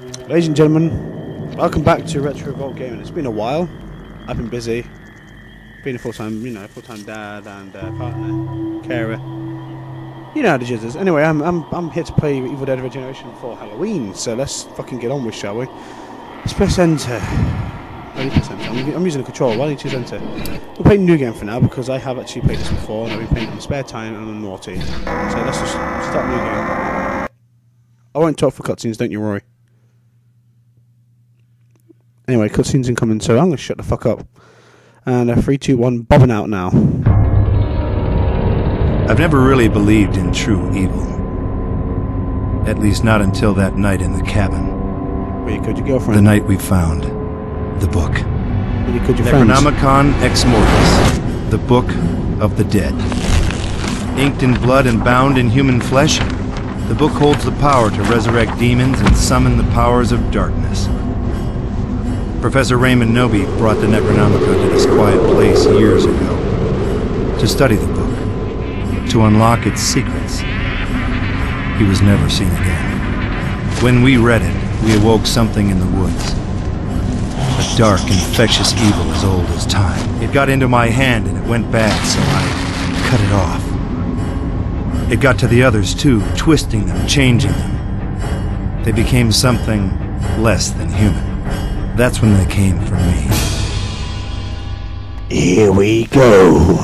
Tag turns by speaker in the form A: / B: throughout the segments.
A: Ladies and gentlemen, welcome back to Retro Revolt Gaming. It's been a while. I've been busy. Being a full-time, you know, full-time dad and uh, partner, carer. You know how the jizz is. Anyway, I'm, I'm, I'm here to play Evil Dead Regeneration for Halloween, so let's fucking get on with shall we? Let's press enter. Why do you press enter? I'm, I'm using a controller, why don't you enter? We're playing new game for now because I have actually played this before and I've been playing it in spare time and I'm naughty. So let's just start new game. I won't talk for cutscenes, don't you worry. Anyway, cutscenes incoming, so I'm going to shut the fuck up. And a 3, 2, 1, bobbing out now.
B: I've never really believed in true evil. At least not until that night in the cabin.
A: Where you killed your girlfriend.
B: The night we found the book.
A: Where you killed your friends.
B: Necronomicon Ex Mortis, the Book of the Dead. Inked in blood and bound in human flesh, the book holds the power to resurrect demons and summon the powers of darkness. Professor Raymond Knowby brought the Necronomicon to this quiet place years ago to study the book, to unlock its secrets. He was never seen again. When we read it, we awoke something in the woods. A dark, infectious evil as old as time. It got into my hand and it went bad, so I cut it off. It got to the others too, twisting them, changing them. They became something less than human. That's when they came for me.
C: Here we go.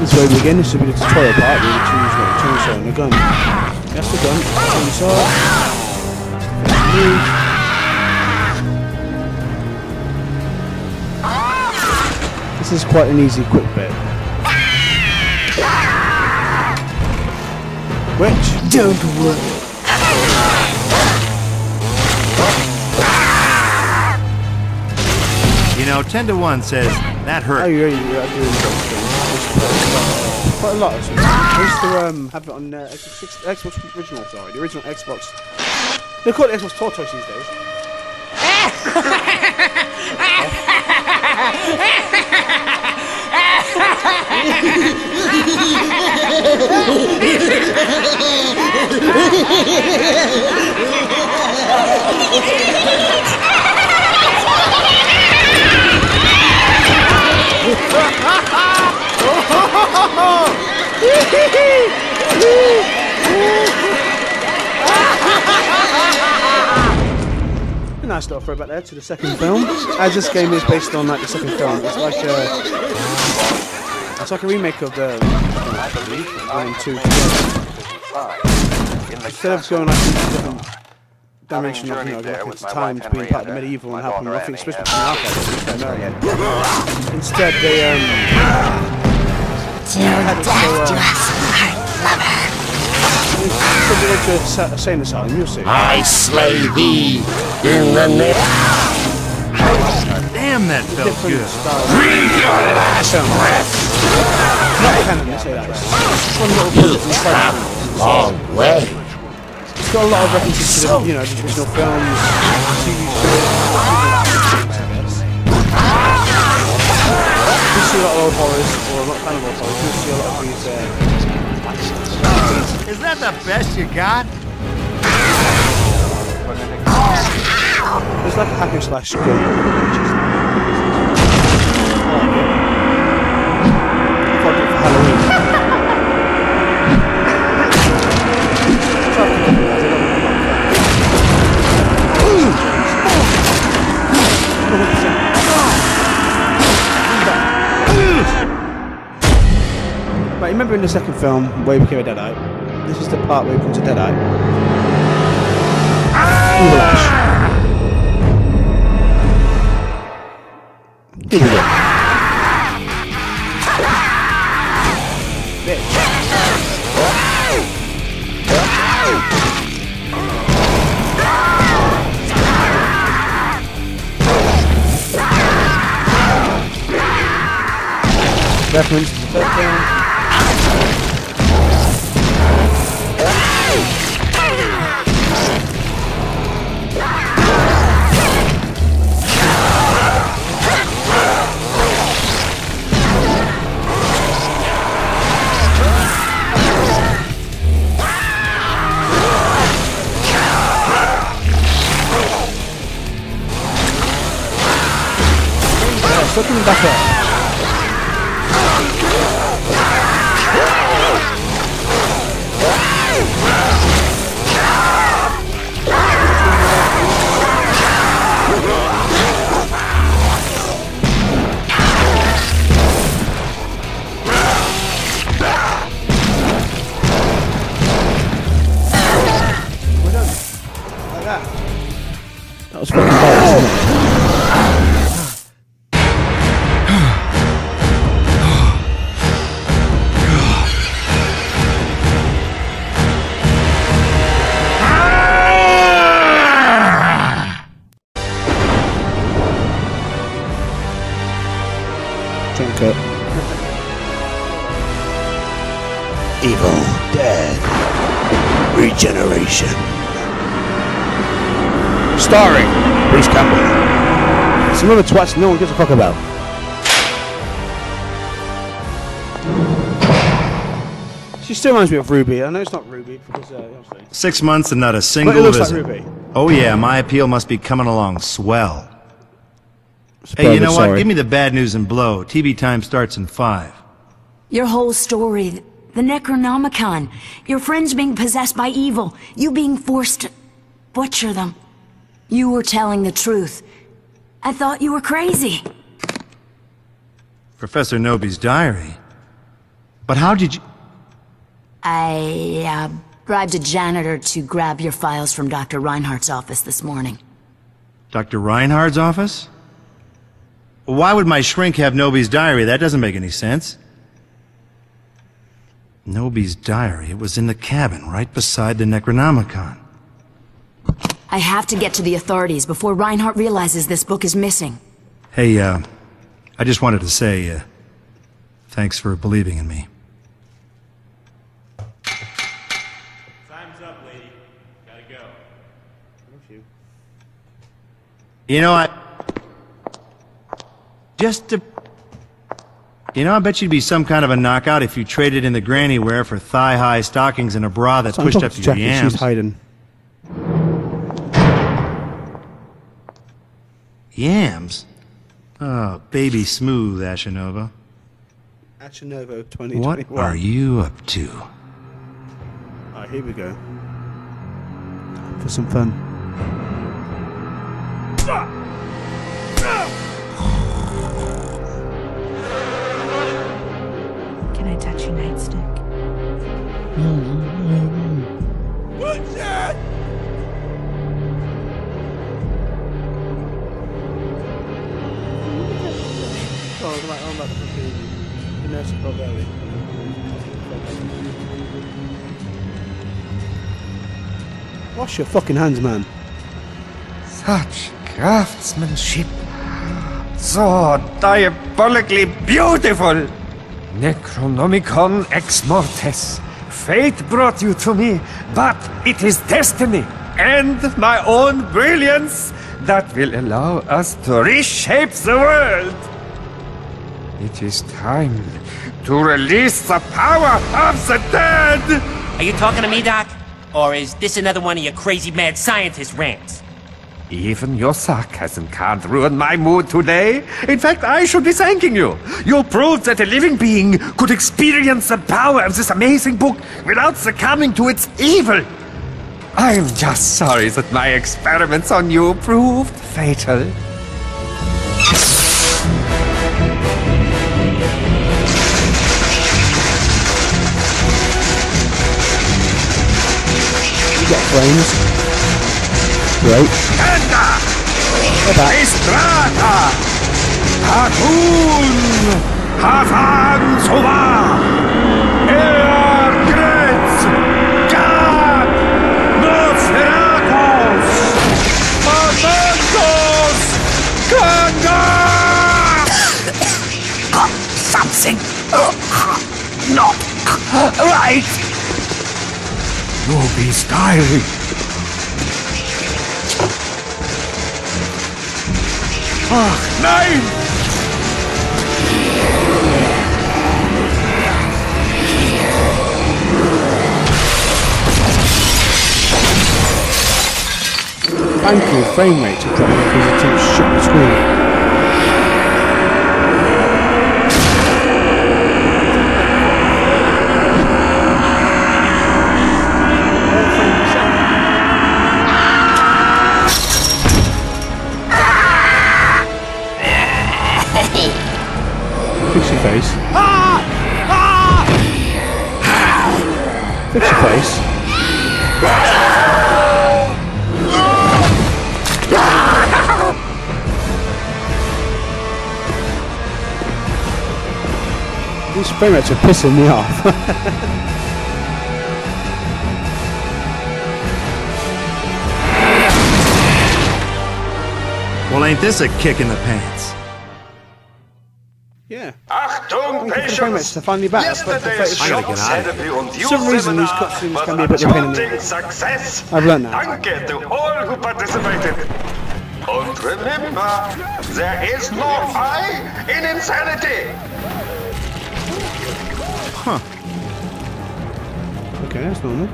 A: This way we begin. This should be the tutorial part. We choose what chainsaw and a gun. That's the gun. Chainsaw. Move. This is quite an easy, quick bit. Which?
C: Don't worry.
B: You know, 10 to 1 says that
A: Oh,
B: hurt.
A: yeah, yeah, yeah, I do enjoy this game. Quite a lot, actually. I used to um, have it on uh, Xbox, Xbox original, sorry, the original Xbox. They call it Xbox Tortoise these days. nice little throwback there to the second film. As this game is based on like the second film, it's like a, it's like a remake of the I believe, one and two. Instead of going like into different dimension of you know like it's time to be part of the medieval and helping nothing special from Alpha, no. Instead they um
D: Till
A: had it so, uh,
D: us part, lover.
A: Put it into a sa- sane asylum, you'll see.
C: I slay thee in the name.
B: Damn, that felt good.
A: styles.
C: Breathe your last breath.
A: Not canon, they say that. One little project in front.
C: Long way.
A: It's got a lot of references to the, you know, the original films, TV shows. You see a lot of old horrors, or not kind of old horrors. You see a lot of these. Uh,
B: Is that the best you got?
A: it's like a hack slash I'd do it for Halloween. Remember in the second film where he became a Deadite? This is the part where he becomes a Deadite. Go. Reference to the back up.
C: Regeneration. Starring Bruce Campbell.
A: Some other twats no one gives a fuck about. She still reminds me of Ruby. I know it's not Ruby because uh, obviously.
B: Six months and not a
A: But
B: single
A: it looks
B: visit.
A: like Ruby.
B: Oh yeah, my appeal must be coming along swell. Hey, you know what? Give me the bad news and blow. TV time starts in five.
D: Your whole story, the Necronomicon, your friends being possessed by evil, you being forced to butcher them. You were telling the truth. I thought you were crazy.
B: Professor Knowby's diary. But how did you...
D: I, uh, bribed a janitor to grab your files from Dr. Reinhardt's office this morning.
B: Dr. Reinhardt's office? Why would my shrink have Knowby's diary? That doesn't make any sense. Knowby's diary. It was in the cabin, right beside the Necronomicon.
D: I have to get to the authorities before Reinhardt realizes this book is missing.
B: Hey, uh, I just wanted to say, uh, thanks for believing in me.
E: Time's up, lady. Gotta go.
B: You. you know, I. Just to. You know, I bet you'd be some kind of a knockout if you traded in the granny wear for thigh high stockings and a bra that
A: So
B: pushed up
A: to
B: your
A: Jackie,
B: yams.
A: She's hiding.
B: Yams? Oh, baby smooth, Ashanova.
A: Achinovo
B: What are you up to?
A: Alright, here we go. For some fun.
F: Touch your nightstick?
A: I'm like, I'm like the fucking Vanessa Bobelli. Wash your fucking hands, man.
G: Such craftsmanship. So diabolically beautiful. Necronomicon ex mortis. Fate brought you to me, but it is destiny and my own brilliance that will allow us to reshape the world. It is time to release the power of the dead.
H: Are you talking to me, Doc? Or is this another one of your crazy mad scientist rants?
G: Even your sarcasm can't ruin my mood today. In fact, I should be thanking you. You proved that a living being could experience the power of this amazing book without succumbing to its evil. I'm just sorry that my experiments on you proved fatal.
A: You got frames. Great.
G: Enda!
A: back.
G: Istrata! Hatun! Havan Sova! Ergretz! Gad! Nosferatos! Mamantos! Kanga!
H: Something not right.
G: You'll be diary. Ach, nein!
A: Thank you, frame rate to drop because it's too shit the screen. Face. Fix your face. These frame rates are pissing me off.
B: Well, ain't this a kick in the pants?
A: yeah.
I: Achtung,
A: Thank you for the. They're finally back. That's what the
I: Yesterday's
A: fate
B: I gotta
I: show
B: get out of
I: said
B: here.
I: we und you
A: For some reason, these
I: seminar
A: cutscenes can be a bit of a pain in the
I: shouting success.
A: I've learned that.
I: Danke to all who participated. And remember, there is no I in insanity.
A: Okay, that's normal.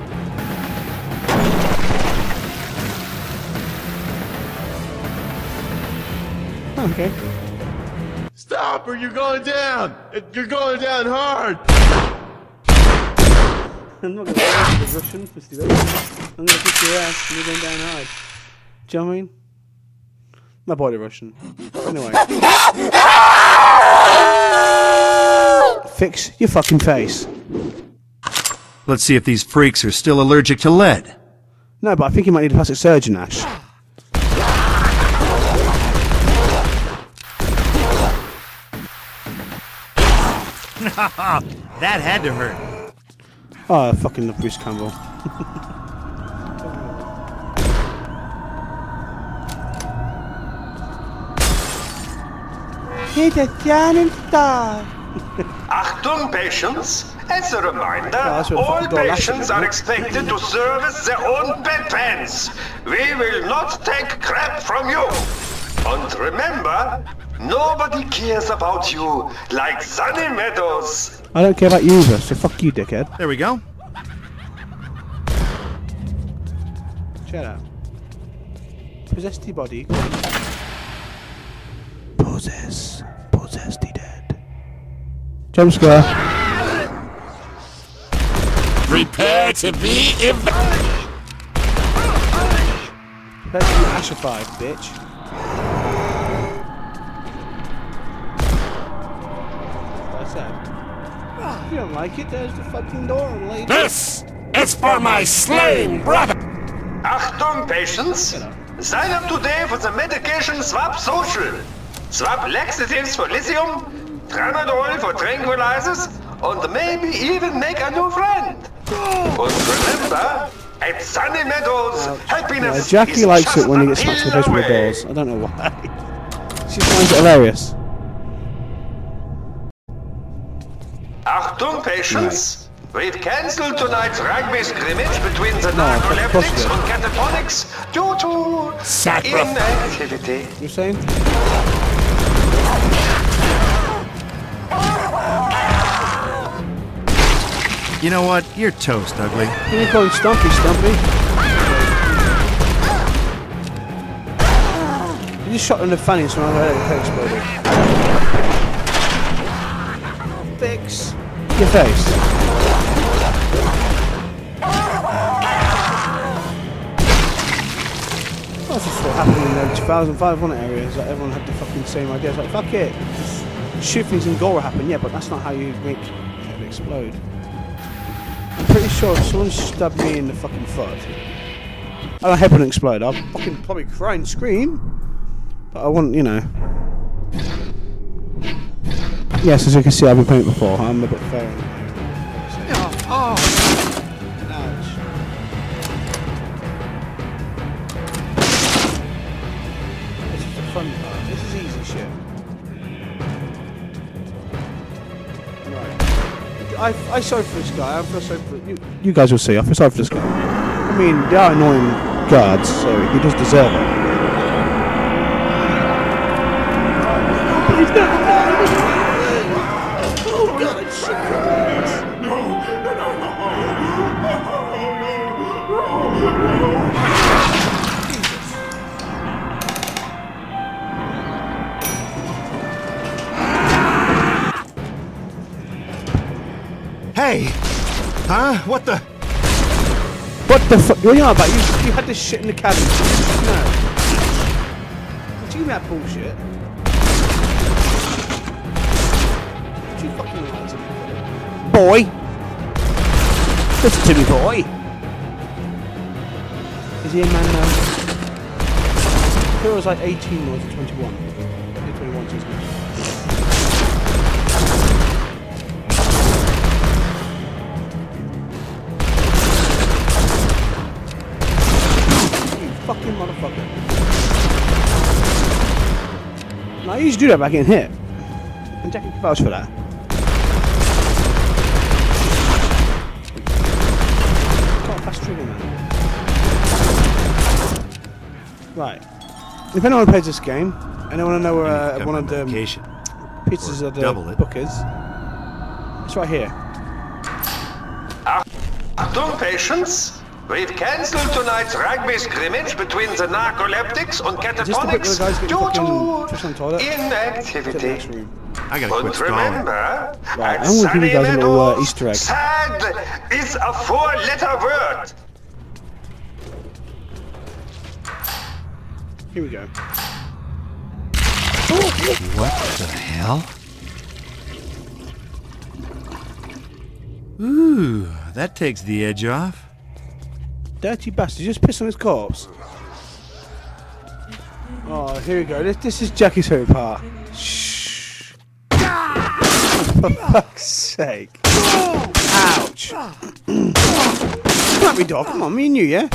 A: Okay.
C: Stop or you're going down! You're going down hard!
A: I'm not going to go the Russian, Mr. Rose. I'm going to kick your ass and you're going down hard. Do you know what I mean? My body Russian. Anyway. Fix your fucking face.
B: Let's see if these freaks are still allergic to lead.
A: No, but I think you might need a plastic surgeon, Ash.
B: That had to hurt.
A: Oh, I fucking love Bruce Campbell. He's a shining star.
I: Achtung, patients. As a reminder,
A: ah, that's
I: all
A: fucking door latches,
I: patients are expected to service their own bedpans. We will not take crap from you. And remember, nobody cares about you like Sunny Meadows.
A: I don't care about you either, so fuck you, dickhead.
B: There we go.
A: Shut up. Possess the body. Possess. Possess the dead. Jump scare.
C: Prepare to be ev-
A: Let's be ashified, bitch. You don't like it, there's the fucking door, lady.
C: This is for my slain brother!
I: Achtung, patients. Sign up today for the medication swap social. Swap laxatives for lithium, tramadol for tranquilizers, and maybe even make a new friend. And remember, at Sunny Meadows,
A: Yeah,
I: happiness
A: Jackie
I: is
A: likes
I: just
A: it when he
I: a
A: gets smacked in the
I: pill
A: face with the I don't know why. she finds it hilarious.
I: Achtung, patients. We've cancelled tonight's rugby scrimmage between the
A: No,
I: narcoleptics
A: possible.
I: and catatonics due to
C: Sacrifice.
I: inactivity.
A: You're saying?
B: You know what? You're toast, ugly.
A: You ain't calling Stumpy Stumpy. You just shot her in the fanny so my head exploded. Fix your face. That's just what happened in the 2005 one areas. Like everyone had the fucking same idea. It's like fuck it, just shoot things and gore happen. Yeah, but that's not how you make it explode. I'm pretty sure if someone stabbed me in the fucking foot, and my head wouldn't explode. I'd fucking probably cry and scream. But I wouldn't, you know. Yes, as you can see, I've been playing it before. I'm a bit fair. Ouch. This is the fun part. This is easy shit. Right. I, I sorry for this guy. I feel sorry for you. You guys will see. I feel sorry for this guy. I mean, they are annoying guards, so he does deserve it.
B: Huh? What the?
A: What the fuck? What are you on about? You, you had this shit in the cabin. No. Did you that bullshit? Did you fucking lie to me? Boy! Listen to me, boy! Is he a man now? I was like 18 or was it 21? Yeah, 21, isn't it? Fucking motherfucker. No, I used to do that back in here. And Jackie can vouch for that. Got a fast trigger, man. Right. If anyone plays this game, and they want to know where uh,
B: Become
A: one
B: a
A: of the um,
B: medication.
A: pieces
B: Or
A: of the
B: double it.
A: book is, it's right here.
I: Achtung, patients! We've cancelled tonight's rugby scrimmage between the narcoleptics and
A: Is this the bit where the guys
I: catatonics due
A: fucking fish on the toilet?
I: to
A: To the next
I: inactivity.
A: room.
B: I gotta quit stalling.
I: remember,
A: Right, I'm gonna give you guys a little, uh, Easter egg.
I: Sad is a four-letter word.
A: Here we go.
B: What the hell? Ooh, that takes the edge off.
A: Dirty bastard, just piss on his corpse. Oh, here we go. This, this is Jackie's favourite part. Shh. For fuck's sake. Ouch. Snap me, dog. Come on, me and you, yeah?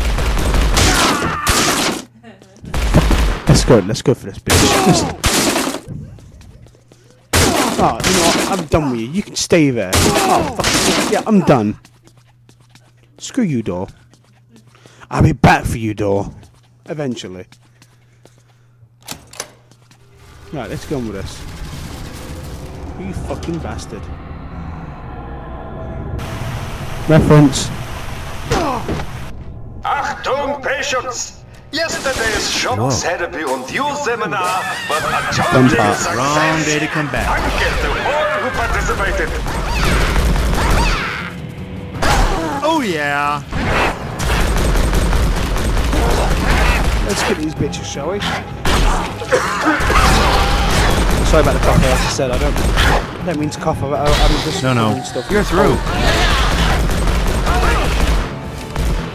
A: Let's go, let's go for this bitch. Oh, you know? I'm done with you. You can stay there. Oh, fuck. Yeah, I'm done. Screw you, door. I'll be back for you, door. Eventually. Right, let's go on with this. You fucking bastard. Reference.
I: Achtung, patients! Yesterday's Shocks Therapy and You seminar was a
A: Fun
I: total
A: part.
I: success.
B: Wrong day to come back.
I: Danke to all who participated.
B: Oh yeah.
A: Let's get these bitches, shall we? Sorry about the cough, as I said. I don't, I don't mean to cough. I, I, I'm just
B: No, no.
A: doing Stuff.
B: You're through.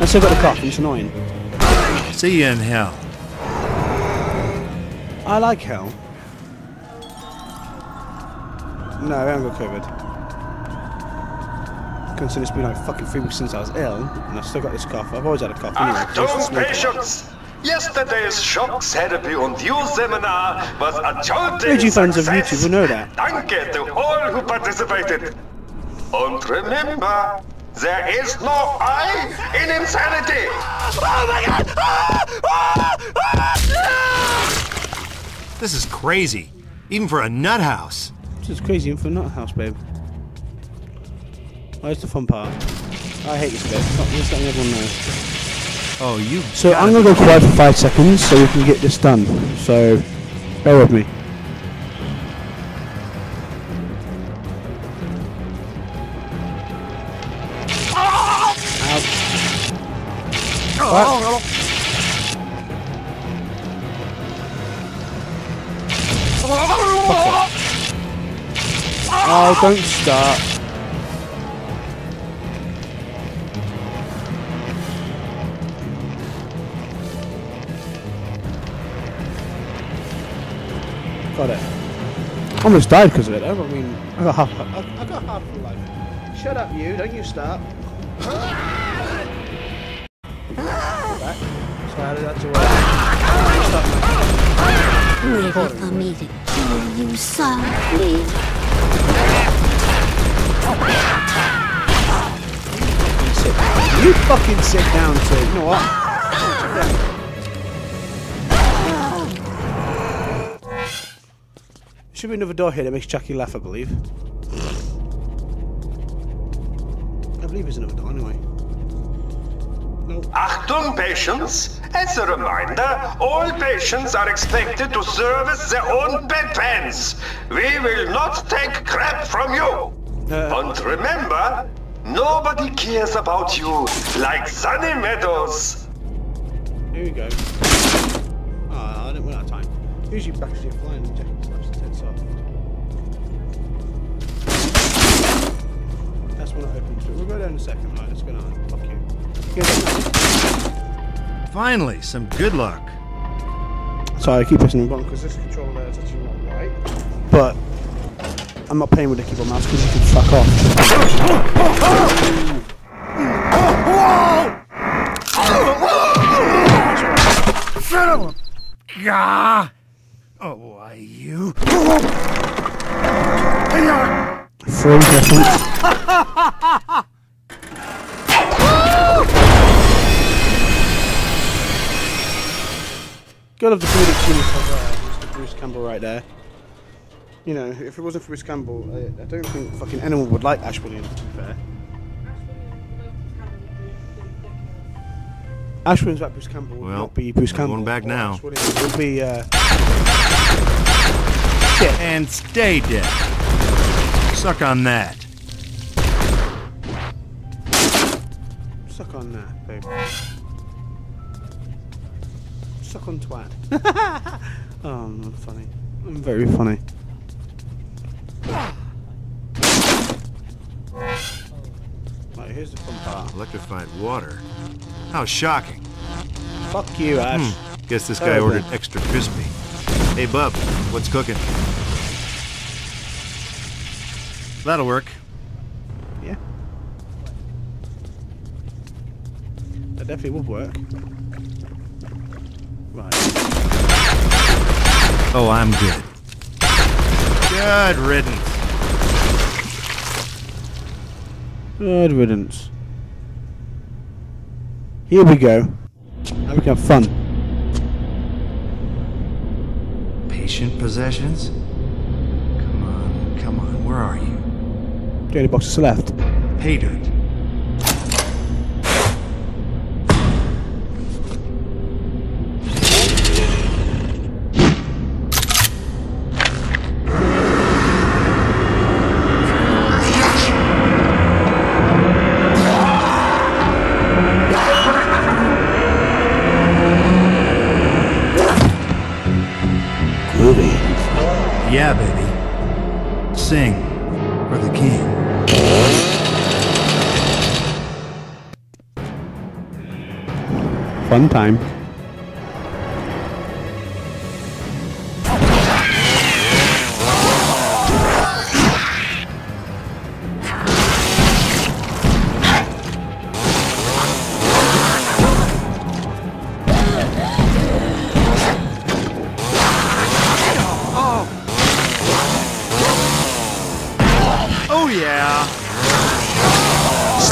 A: I still got the cough. It's annoying.
B: See you in hell.
A: I like hell. No, I haven't got COVID. Considering it's been like fucking three weeks since I was ill, and I've still got this cough. I've always had a cough anyway. 'cause I used to
I: Achtung,
A: smoke a lot.
I: patients! Yesterday's Shocks Therapy and You seminar was a total
A: Huge fans of. YouTube will know that.
I: Danke to all who participated. And remember, there is no I in insanity. Oh ah! Ah! Ah!
B: This is crazy. Even for a nut house.
A: This is crazy info, not a nut house, babe. Oh, Where's the fun part? I hate this bit. Stop, just letting everyone know.
B: Oh, you.
A: So I'm gonna go quiet for five seconds so we can get this done. So bear with me. Ow. Oh, what? Oh, don't start. Almost died because of it. though. I mean, I got half. I, I got half a life. Shut up, you! Don't you stop. Go back. So how did that to work? Start
J: Ready for me to kill you softly?
A: Sit. You fucking sit down too. You know what? Should be another door here that makes Jackie laugh, I believe. I believe there's another door anyway. No.
I: Achtung, patients! As a reminder, all patients are expected to service their own bedpans. We will not take crap from you.
A: Uh,
I: And remember, nobody cares about you like Sunny Meadows.
A: here we go. Ah, I didn't run out of time. Usually back to your flying it. We'll go there in a second. Right, let's go now. Fuck you. Yeah,
B: Finally, some good luck.
A: Sorry, I keep pressing the button because this controller is actually not right. But I'm not playing with the keyboard mouse because you can fuck off.
B: Son of a... Gah! Oh, why you...
A: Frame reference. Good of the of uh, Mr. Bruce Campbell right there. You know, if it wasn't for Bruce Campbell, I, I don't think fucking anyone would like Ash Williams, to be fair. Ash Williams like Bruce Campbell would
B: Well,
A: not be Bruce Campbell.
B: going back now.
A: Ash Williams would be, uh,
B: Shit. And stay dead. Suck on that.
A: Suck on that, babe. Suck on twat. oh, I'm funny. I'm very funny. Right, here's the fun part.
B: Electrified water. How shocking.
A: Fuck you, Ash.
B: Hmm. Guess this guy ordered extra crispy. Hey, bub, what's cooking? That'll work.
A: Yeah. That definitely would work. Right.
B: Oh, I'm good. Good riddance.
A: Good riddance. Here we go. Now we can have fun.
B: Patient possessions? Come on, come on, where are you?
A: The only boxes left.
B: Pay dirt. Sing for the king.
A: Fun time.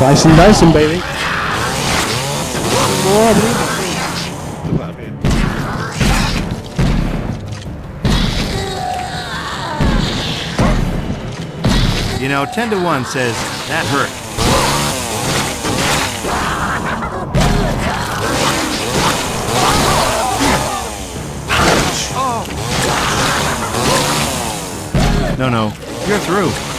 A: Slice and baby. At that here.
B: You know, 10 to 1 says that hurt. No, no, you're through.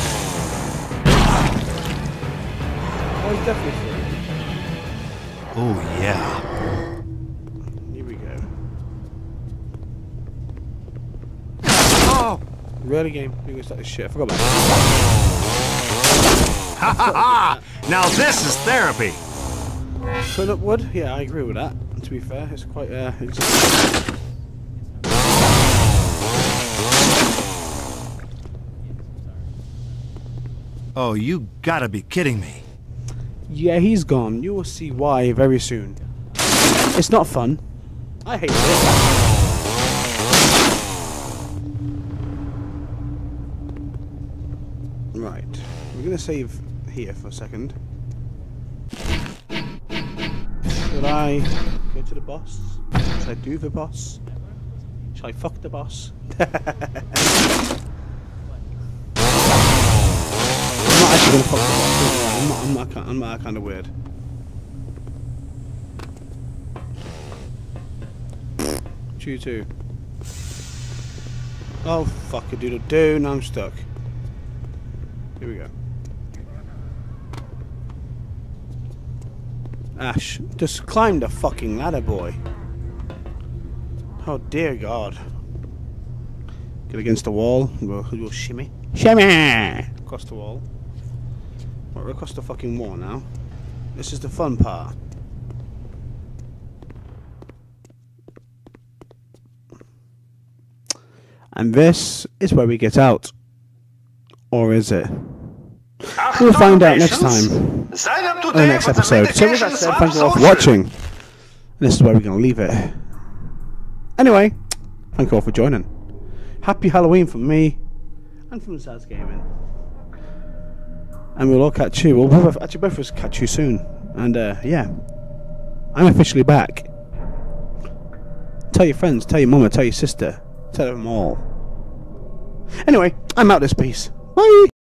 A: Really game. We're gonna start this shit. I forgot about
B: Ha ha ha! Now this is therapy.
A: that. Putting up wood? Yeah, I agree with that. To be fair, it's quite uh it's-
B: Oh, you gotta be kidding me.
A: Yeah, he's gone. You will see why very soon. It's not fun. I hate it. We're gonna save here for a second. Should I go to the boss? Should I do the boss? Should I fuck the boss? I'm not actually gonna fuck the boss. I'm not, I'm not, I'm not kind of weird. Chew too. Oh fuck a doodle do, now I'm stuck. Here we go. Ash, just climb the fucking ladder, boy. Oh dear God. Get against the wall. We'll, we'll shimmy. Shimmy! Across the wall. We're across the fucking wall now. This is the fun part. And this is where we get out. Or is it? We'll find out next time.
I: Sign up
A: In the next episode. So with
I: medication
A: that said, thank you all for watching. And this is where we're going to leave it. Anyway, thank you all for joining. Happy Halloween from me and from Sazz Gaming. And we'll all catch you. We'll both, actually both of us catch you soon. And uh, yeah, I'm officially back. Tell your friends, tell your mama, tell your sister, tell them all. Anyway, I'm out this piece. Bye.